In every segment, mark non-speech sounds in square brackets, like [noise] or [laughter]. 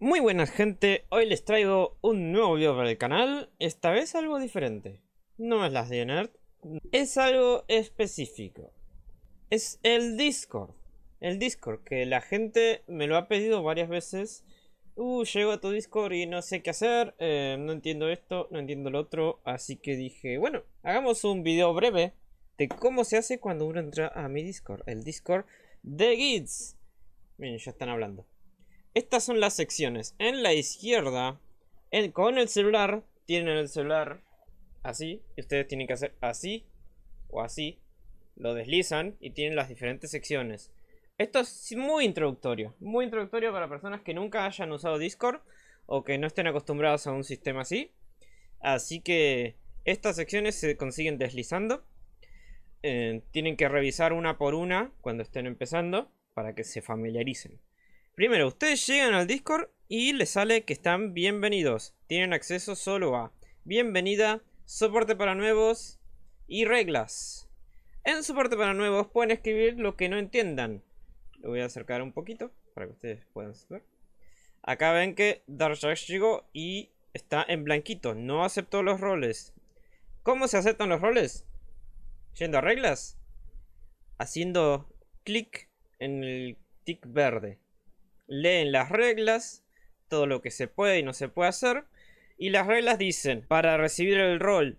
Muy buenas gente, hoy les traigo un nuevo video para el canal, esta vez algo diferente. No es las de Nerd, es algo específico. Es el Discord. El Discord, que la gente me lo ha pedido varias veces. Uh, llego a tu Discord y no sé qué hacer, eh, no entiendo esto, no entiendo lo otro, así que dije, bueno, hagamos un video breve de cómo se hace cuando uno entra a mi Discord, el Discord de Gids. Miren, ya están hablando. Estas son las secciones. En la izquierda, con el celular, tienen el celular así. Y ustedes tienen que hacer así o así. Lo deslizan y tienen las diferentes secciones. Esto es muy introductorio. Muy introductorio para personas que nunca hayan usado Discord o que no estén acostumbrados a un sistema así. Así que estas secciones se consiguen deslizando. Eh, tienen que revisar una por una cuando estén empezando para que se familiaricen. Primero, ustedes llegan al Discord y les sale que están bienvenidos. Tienen acceso solo a bienvenida, soporte para nuevos y reglas. En soporte para nuevos pueden escribir lo que no entiendan. Lo voy a acercar un poquito para que ustedes puedan ver. Acá ven que Darkjax llegó y está en blanquito. No aceptó los roles. ¿Cómo se aceptan los roles? Yendo a reglas. Haciendo clic en el tic verde leen las reglas, todo lo que se puede y no se puede hacer. Y las reglas dicen, para recibir el rol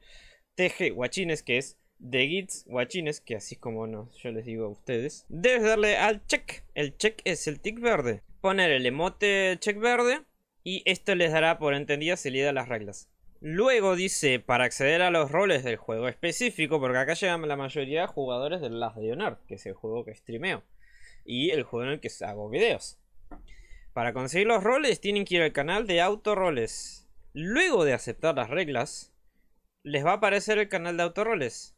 TG Guachines, que es de Gits Guachines, que así como no, yo les digo a ustedes, debes darle al check. El check es el tick verde. Poner el emote check verde y esto les dará por entendido si le las reglas. Luego dice, para acceder a los roles del juego específico, porque acá llegan la mayoría de jugadores del Last Honor, que es el juego que streameo, y el juego en el que hago videos. Para conseguir los roles tienen que ir al canal de autorroles. Luego de aceptar las reglas, les va a aparecer el canal de autorroles.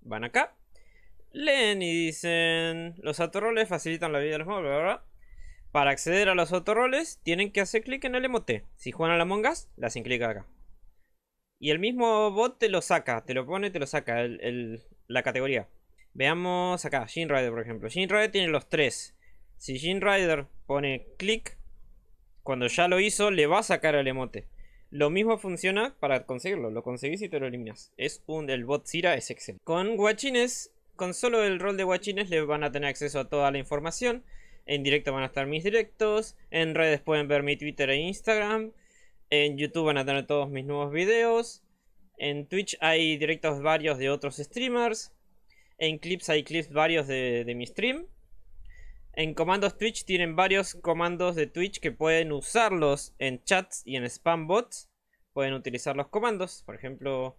Van acá, leen y dicen los autorroles facilitan la vida de los móviles, ¿verdad? Para acceder a los autorroles tienen que hacer clic en el emote. Si juegan a la Us, le hacen clic acá. Y el mismo bot te lo saca, te lo pone, te lo saca la categoría. Veamos acá, Shin por ejemplo. Shin tiene los tres. Si Jin Rider pone clic, cuando ya lo hizo, le va a sacar el emote. Lo mismo funciona para conseguirlo. Lo conseguís y te lo eliminas. Es un. El bot Zira es excelente. Con guachines, con solo el rol de guachines, le van a tener acceso a toda la información. En directo van a estar mis directos. En redes pueden ver mi Twitter e Instagram. En YouTube van a tener todos mis nuevos videos. En Twitch hay directos varios de otros streamers. En clips hay clips varios de mi stream. En comandos Twitch tienen varios comandos de Twitch que pueden usarlos en chats y en spam bots. Pueden utilizar los comandos. Por ejemplo,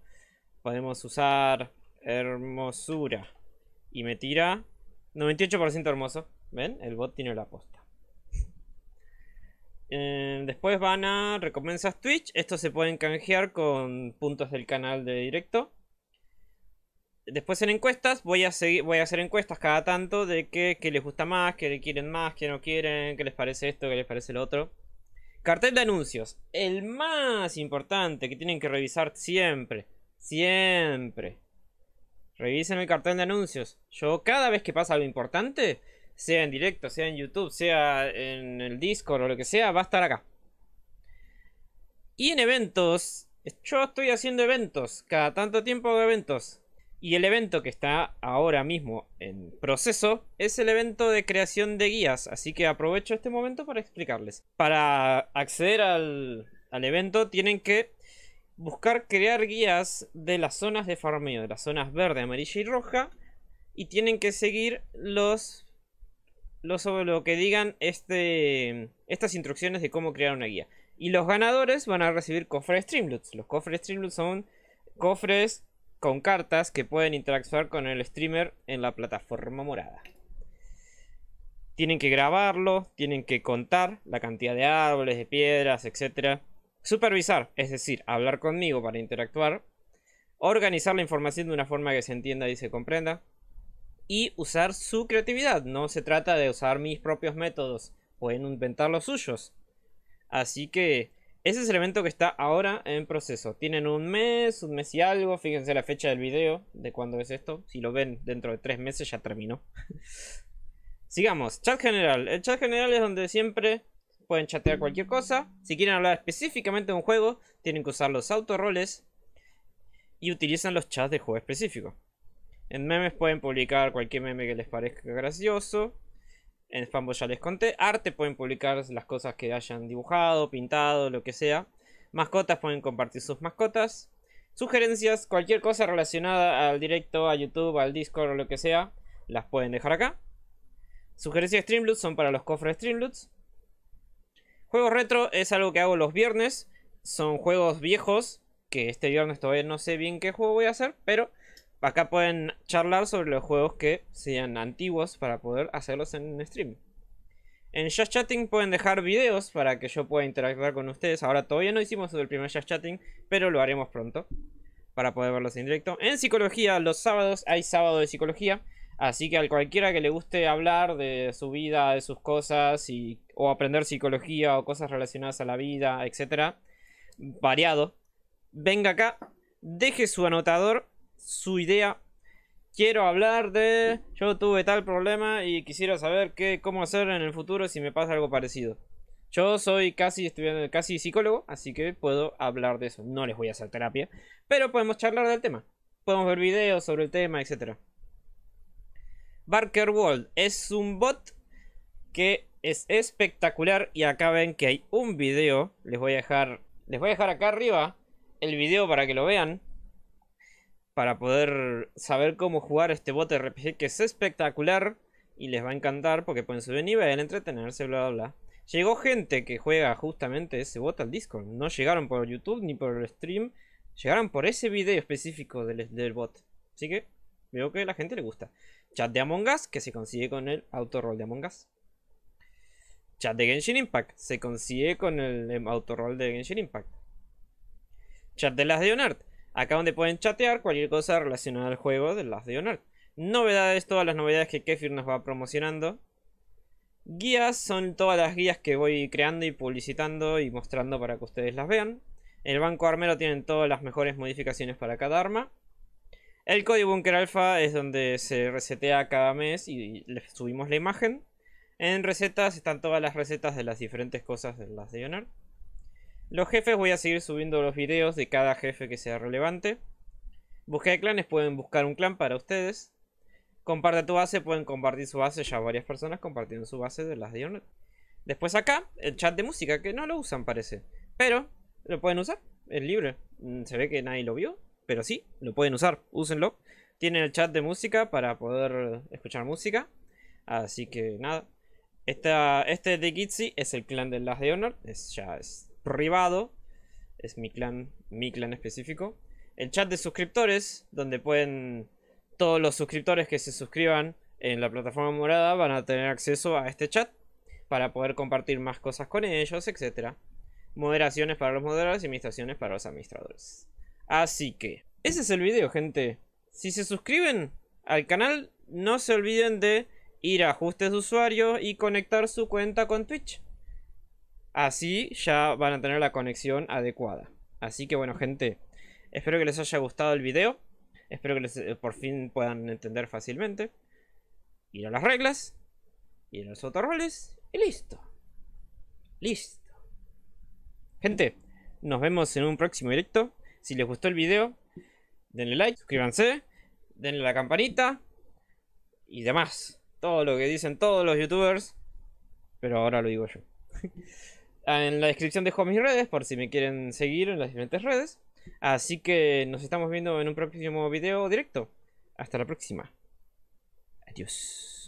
podemos usar hermosura. Y me tira 98% hermoso. ¿Ven? El bot tiene la posta. [laughs] Eh, después van a recompensas Twitch. Estos se pueden canjear con puntos del canal de directo. Después en encuestas voy a seguir, voy a hacer encuestas cada tanto de qué, les gusta más, qué quieren más, qué no quieren, qué les parece esto, qué les parece lo otro. Cartel de anuncios. El más importante que tienen que revisar siempre. Siempre. Revisen el cartel de anuncios. Yo cada vez que pasa algo importante, sea en directo, sea en YouTube, sea en el Discord o lo que sea, va a estar acá. Y en eventos, yo estoy haciendo eventos. Cada tanto tiempo hago eventos. Y el evento que está ahora mismo en proceso es el evento de creación de guías, así que aprovecho este momento para explicarles. Para acceder al, evento tienen que buscar crear guías de las zonas de farmeo, de las zonas verde, amarilla y roja, y tienen que seguir los, los sobre lo que digan este, estas instrucciones de cómo crear una guía. Y los ganadores van a recibir cofres Streamloots. Los cofres Streamloots son cofres con cartas que pueden interactuar con el streamer en la plataforma morada. Tienen que grabarlo, tienen que contar la cantidad de árboles, de piedras, etc. Supervisar, es decir, hablar conmigo para interactuar. Organizar la información de una forma que se entienda y se comprenda. Y usar su creatividad. No se trata de usar mis propios métodos. Pueden inventar los suyos. Así que ese es el evento que está ahora en proceso. Tienen un mes, un mes y algo. Fíjense la fecha del video de cuándo es esto. Si lo ven dentro de tres meses ya terminó. [laughs] Sigamos. Chat general. El chat general es donde siempre pueden chatear cualquier cosa. Si quieren hablar específicamente de un juego, tienen que usar los autorroles y utilizan los chats de juego específico. En memes pueden publicar cualquier meme que les parezca gracioso. En Fanboy ya les conté. Arte pueden publicar las cosas que hayan dibujado, pintado, lo que sea. Mascotas pueden compartir sus mascotas. Sugerencias, cualquier cosa relacionada al directo, a YouTube, al Discord o lo que sea, las pueden dejar acá. Sugerencias de Streamloots son para los cofres Streamloots. Juegos retro es algo que hago los viernes. Son juegos viejos. Que este viernes todavía no sé bien qué juego voy a hacer. Pero acá pueden charlar sobre los juegos que sean antiguos para poder hacerlos en stream. En Just Chatting pueden dejar videos para que yo pueda interactuar con ustedes. Ahora todavía no hicimos el primer Just Chatting, pero lo haremos pronto para poder verlos en directo. En psicología, los sábados hay sábado de psicología. Así que a cualquiera que le guste hablar de su vida, de sus cosas, y, o aprender psicología o cosas relacionadas a la vida, etcétera, variado, venga acá, deje su anotador, su idea quiero hablar de yo tuve tal problema y quisiera saber qué, cómo hacer en el futuro si me pasa algo parecido. Yo soy casi estudiante, casi psicólogo, así que puedo hablar de eso. No les voy a hacer terapia, pero podemos charlar del tema. Podemos ver videos sobre el tema, etc. Barker World es un bot que es espectacular y acá ven que hay un video. Les voy a dejar, les voy a dejar acá arriba el video para que lo vean para poder saber cómo jugar este bot RPG que es espectacular y les va a encantar porque pueden subir nivel, entretenerse, bla bla bla. Llegó gente que juega justamente ese bot al Discord. No llegaron por YouTube ni por el stream. Llegaron por ese video específico del, del bot. Así que veo que a la gente le gusta. Chat de Among Us que se consigue con el autorroll de Among Us. Chat de Genshin Impact se consigue con el, el autorroll de Genshin Impact. Chat de las de Onart Acá donde pueden chatear cualquier cosa relacionada al juego de las de Honor. Novedades, todas las novedades que Kefir nos va promocionando. Guías son todas las guías que voy creando y publicitando y mostrando para que ustedes las vean. El banco armero tienen todas las mejores modificaciones para cada arma. El código Bunker Alpha es donde se resetea cada mes y le subimos la imagen. En recetas están todas las recetas de las diferentes cosas de las de Honor. Los jefes voy a seguir subiendo los videos de cada jefe que sea relevante. Búsqueda de clanes, pueden buscar un clan para ustedes. Comparte tu base, pueden compartir su base, ya varias personas compartiendo su base de las de Después acá, el chat de música, que no lo usan parece. Pero, lo pueden usar, es libre. Mm, se ve que nadie lo vio, pero sí, lo pueden usar, úsenlo. Tienen el chat de música para poder escuchar música. Así que nada. Esta, este de Gitzy es el clan de las de Honor. Es, ya es privado. Es mi clan, mi clan específico. El chat de suscriptores, donde pueden todos los suscriptores que se suscriban en la plataforma morada van a tener acceso a este chat para poder compartir más cosas con ellos, etc. Moderaciones para los moderadores y administraciones para los administradores. Así que, ese es el video, gente. Si se suscriben al canal, no se olviden de ir a ajustes de usuario y conectar su cuenta con Twitch. Así ya van a tener la conexión adecuada. Así que bueno, gente, espero que les haya gustado el video. Espero que les, eh, por fin puedan entender fácilmente. Ir a las reglas, ir a los roles y listo. Listo. Gente, nos vemos en un próximo directo. Si les gustó el video, denle like, suscríbanse, denle la campanita y demás. Todo lo que dicen todos los youtubers. Pero ahora lo digo yo. [laughs] En la descripción dejo mis redes por si me quieren seguir en las diferentes redes. Así que nos estamos viendo en un próximo video directo. Hasta la próxima. Adiós.